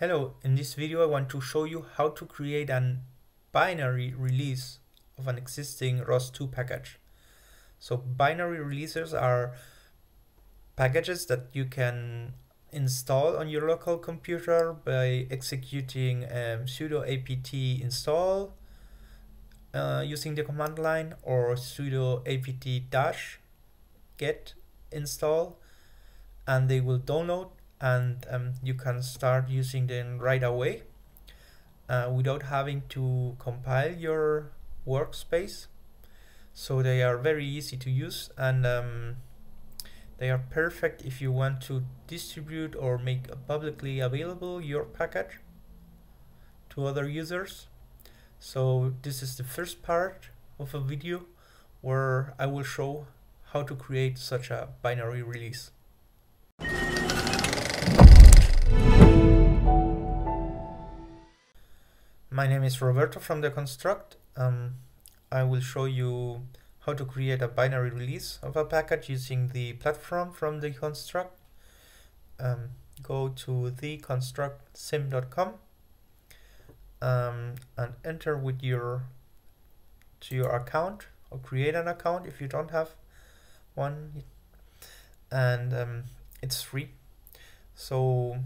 Hello, in this video I want to show you how to create an binary release of an existing ROS2 package. So binary releases are packages that you can install on your local computer by executing um, sudo apt install uh, using the command line or sudo apt dash get install and they will download and um, you can start using them right away uh, without having to compile your workspace. So they are very easy to use and um, they are perfect if you want to distribute or make publicly available your package to other users. So this is the first part of a video where I will show how to create such a binary release My name is Roberto from the Construct. Um, I will show you how to create a binary release of a package using the platform from the Construct. Um, go to theconstructsim.com um, and enter with your to your account or create an account if you don't have one and um, it's free so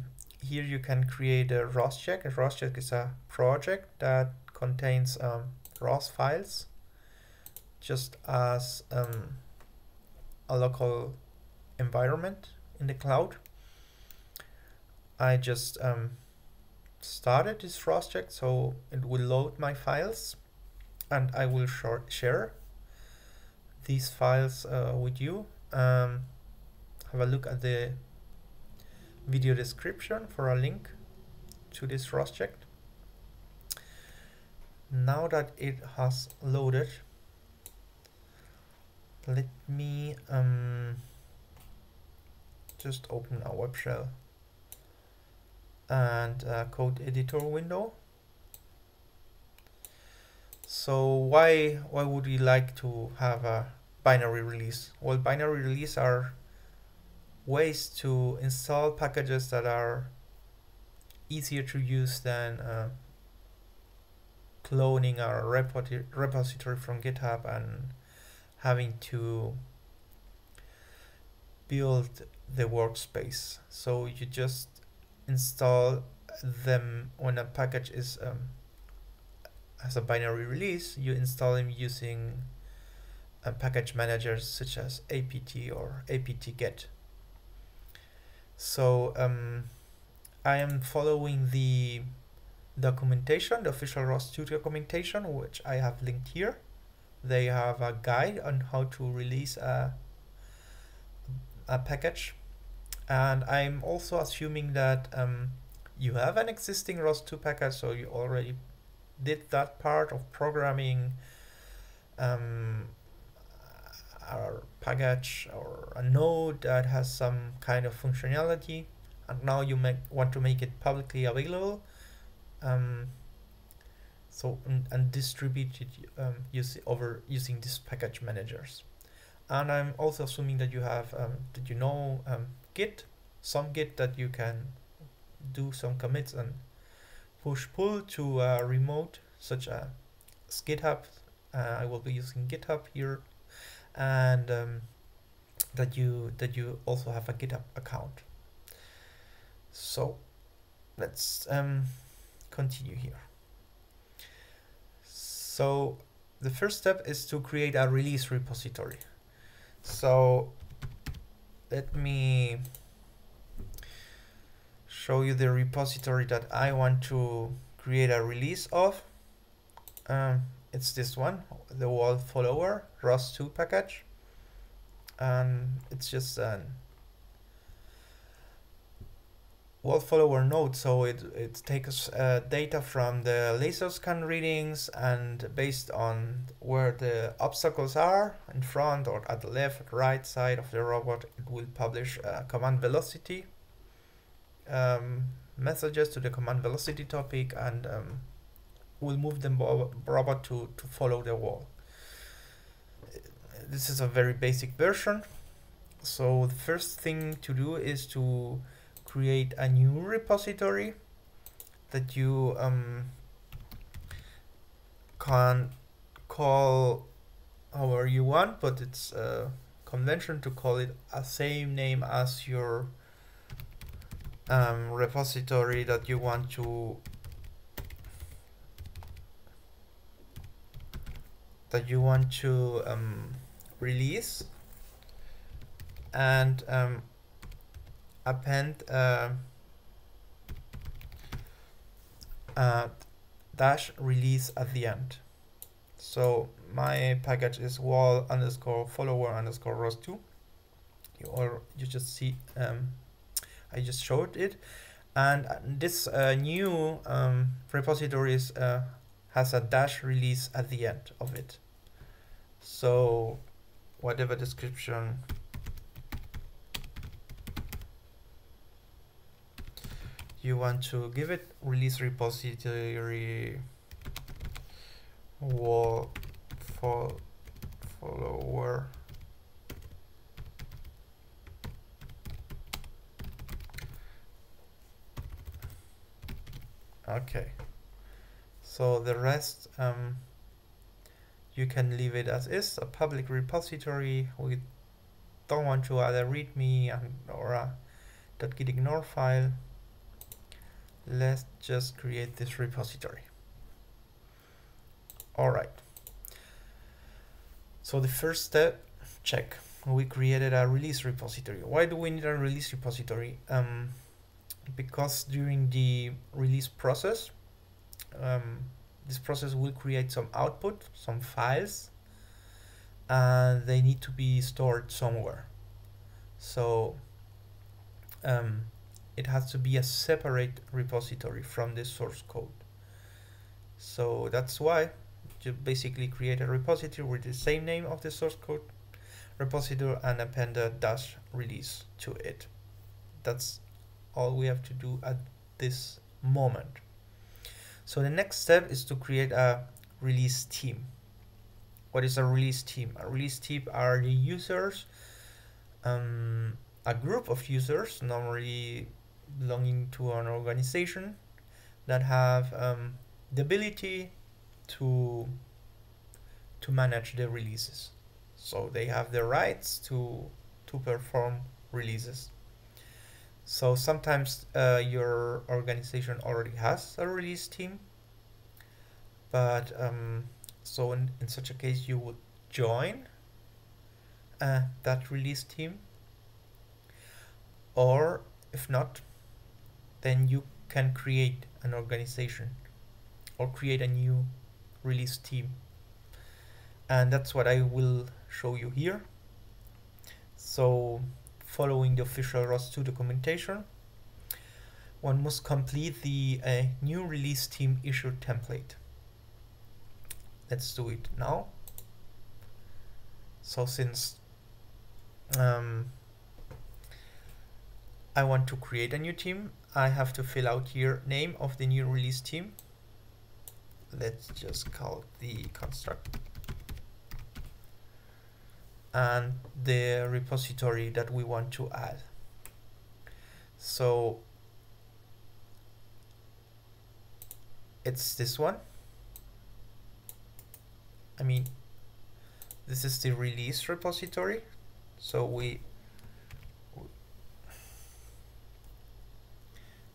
here you can create a rosject. A rosject is a project that contains um, ROS files just as um, a local environment in the cloud. I just um, started this rosject so it will load my files and I will share these files uh, with you. Um, have a look at the video description for a link to this project. Now that it has loaded, let me um, just open a web shell and a code editor window. So why why would we like to have a binary release? Well, binary release are ways to install packages that are easier to use than uh, cloning our repository from GitHub and having to build the workspace. So you just install them when a package is um, as a binary release, you install them using package managers such as apt or apt-get. So um, I am following the documentation, the official ROS2 documentation, which I have linked here. They have a guide on how to release a, a package. And I'm also assuming that um, you have an existing ROS2 package, so you already did that part of programming um, our package or a node that has some kind of functionality and now you make, want to make it publicly available um, so and, and distribute it um, use, over using these package managers. And I'm also assuming that you have um, that you know um, git some git that you can do some commits and push pull to a remote such as github. Uh, I will be using github here and um, that you that you also have a GitHub account. So let's um, continue here. So the first step is to create a release repository. So let me show you the repository that I want to create a release of. Um, it's this one, the wall follower ROS2 package. And it's just an wall follower node, so it, it takes uh, data from the laser scan readings and based on where the obstacles are in front or at the left, or right side of the robot, it will publish uh, command velocity um, messages to the command velocity topic and um, will move the robot to, to follow the wall. This is a very basic version. So the first thing to do is to create a new repository that you um, can call however you want, but it's a convention to call it a same name as your um, repository that you want to that you want to um, release and um, append uh, uh, dash release at the end. So my package is wall underscore follower underscore ROS2. You or you just see um, I just showed it, and this uh, new um, repository is, uh, has a dash release at the end of it. So whatever description. You want to give it, release repository wall for follower. Okay so the rest um, you can leave it as is a public repository. We don't want to add a readme and or a .gitignore file. Let's just create this repository. All right so the first step check. We created a release repository. Why do we need a release repository? Um, because during the release process um, this process will create some output some files and they need to be stored somewhere. So um, it has to be a separate repository from the source code. So that's why you basically create a repository with the same name of the source code repository and append a dash release to it. That's all we have to do at this moment. So the next step is to create a release team. What is a release team? A release team are the users, um, a group of users, normally belonging to an organization, that have um, the ability to to manage the releases. So they have the rights to to perform releases. So sometimes uh, your organization already has a release team, but um, so in, in such a case you would join uh, that release team, or if not, then you can create an organization or create a new release team. And that's what I will show you here. So following the official ROS2 documentation, one must complete the uh, new release team issue template. Let's do it now. So since um, I want to create a new team, I have to fill out here name of the new release team. Let's just call the construct and the repository that we want to add. So it's this one. I mean, this is the release repository. So we,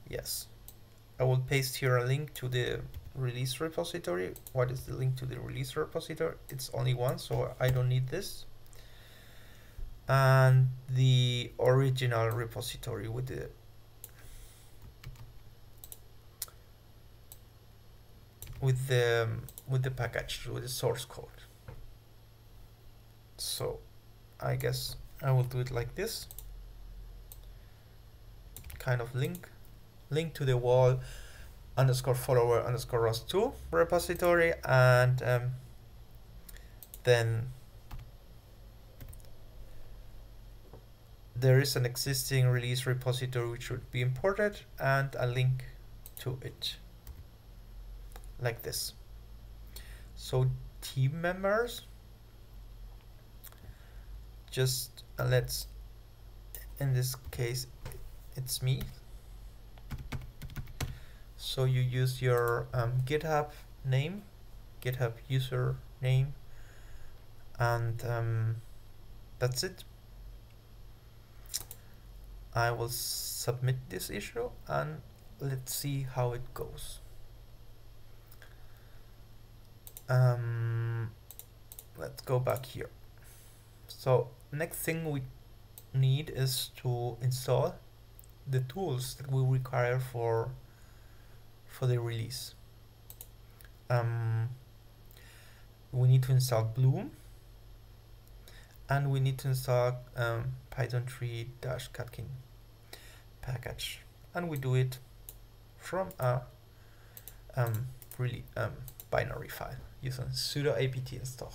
yes, I will paste here a link to the release repository. What is the link to the release repository? It's only one, so I don't need this and the original repository with the with the with the package with the source code. So I guess I will do it like this. Kind of link link to the wall underscore follower underscore ros2 repository and um, then there is an existing release repository which should be imported and a link to it. Like this. So team members just uh, let's in this case it's me. So you use your um, GitHub name, GitHub user name, and um, that's it. I will submit this issue and let's see how it goes. Um, let's go back here. So next thing we need is to install the tools that we require for for the release. Um, we need to install Bloom and we need to install um, Python 3-Catkin package and we do it from a um, really um, binary file using sudo apt install.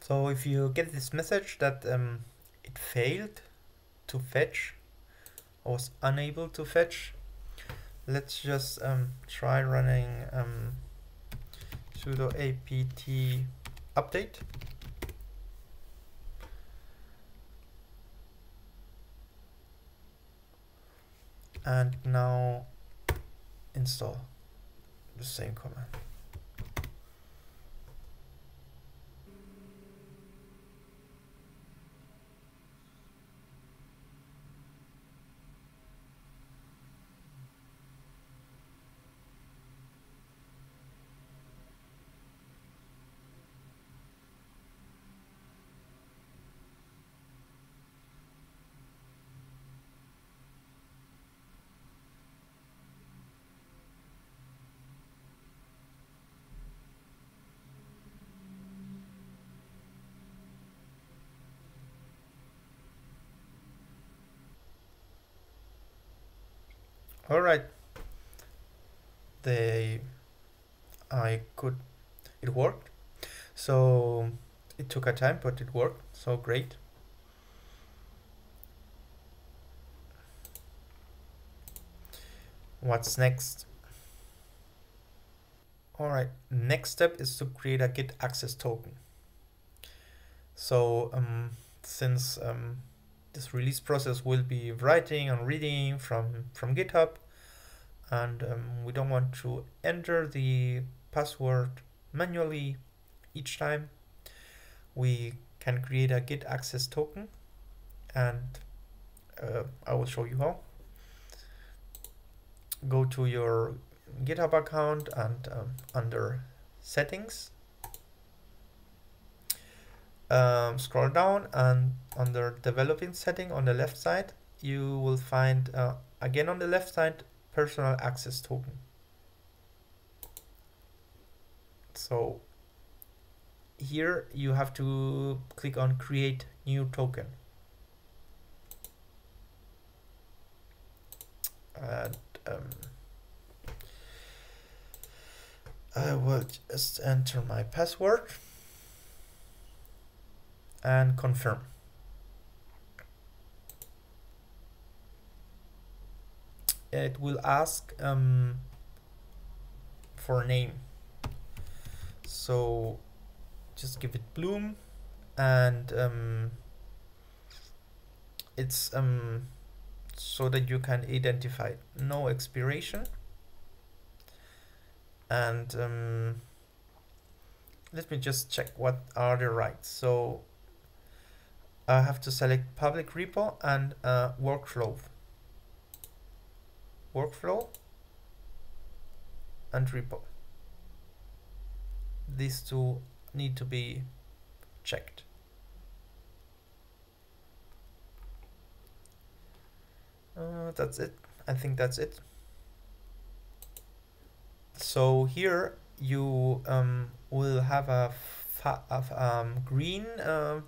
So if you get this message that um, it failed to fetch, or was unable to fetch, let's just um, try running um, sudo apt update. And now install the same command. All right. They I could it worked. So it took a time but it worked. So great. What's next? All right. Next step is to create a git access token. So um, since um, this release process will be writing and reading from from github. And um, we don't want to enter the password manually each time. We can create a git access token and uh, I will show you how. Go to your github account and um, under settings um, scroll down and under developing setting on the left side you will find uh, again on the left side personal access token. So here you have to click on create new token. And um, I will just enter my password and confirm. It will ask um, for a name. So just give it Bloom and um, it's um, so that you can identify no expiration and um, let me just check what are the rights so I have to select public repo and uh, workflow. Workflow and repo. These two need to be checked. Uh, that's it. I think that's it. So here you um, will have a, um, green uh,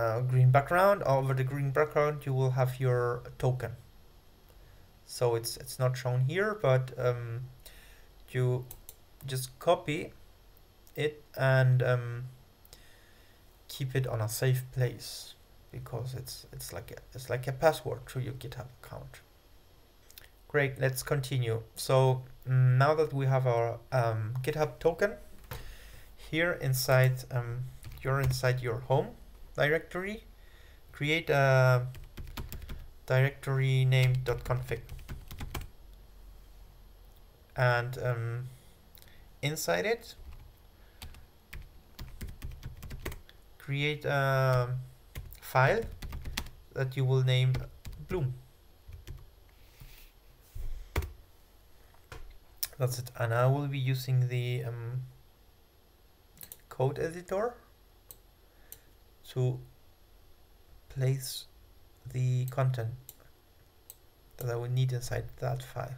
uh, green background over the green background you will have your token. So it's it's not shown here but um, you just copy it and um, keep it on a safe place because it's it's like a, it's like a password to your github account. Great, let's continue. So mm, now that we have our um, GitHub token, here inside, um, you're inside your home directory, create a directory named .config. And um, inside it, create a file that you will name Bloom. That's it. And I will be using the um, code editor to place the content that I will need inside that file.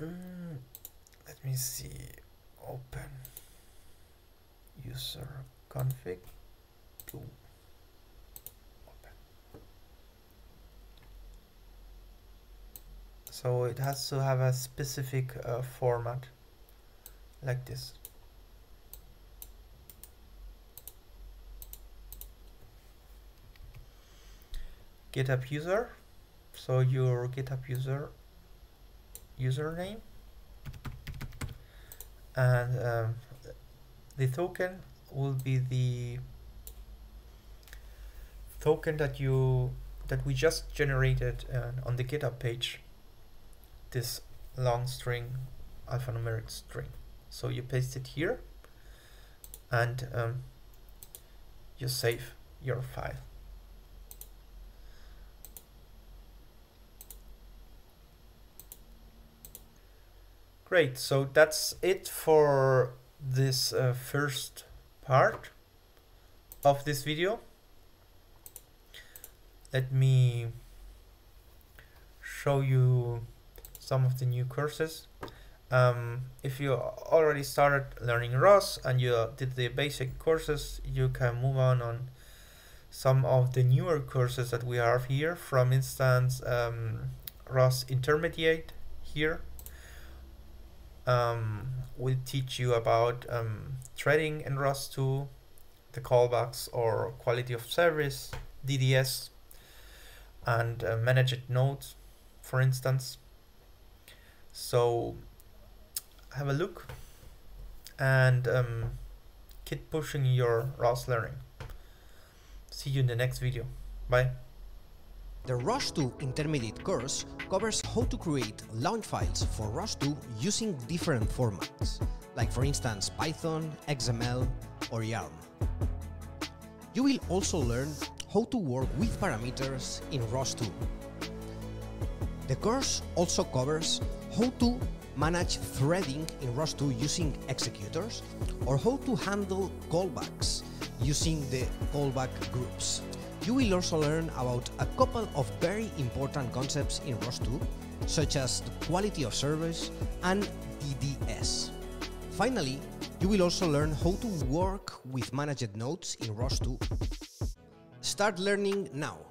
Let me see. Open user config. Open. So it has to have a specific uh, format like this. GitHub user. So your GitHub user username and um, the token will be the token that you that we just generated uh, on the GitHub page this long string alphanumeric string so you paste it here and um, you save your file Great, so that's it for this uh, first part of this video. Let me show you some of the new courses. Um, if you already started learning ROS and you did the basic courses, you can move on on some of the newer courses that we have here. From instance, um, ROS Intermediate here um, will teach you about um, threading in ROS2, the callbacks or quality of service, DDS, and uh, managed nodes, for instance. So have a look and um, keep pushing your ROS learning. See you in the next video. Bye. The ROS2 Intermediate course covers how to create launch files for ROS2 using different formats, like for instance Python, XML, or YAML. You will also learn how to work with parameters in ROS2. The course also covers how to manage threading in ROS 2 using executors, or how to handle callbacks using the callback groups. You will also learn about a couple of very important concepts in ROS 2, such as the quality of service and DDS. Finally, you will also learn how to work with managed nodes in ROS 2. Start learning now!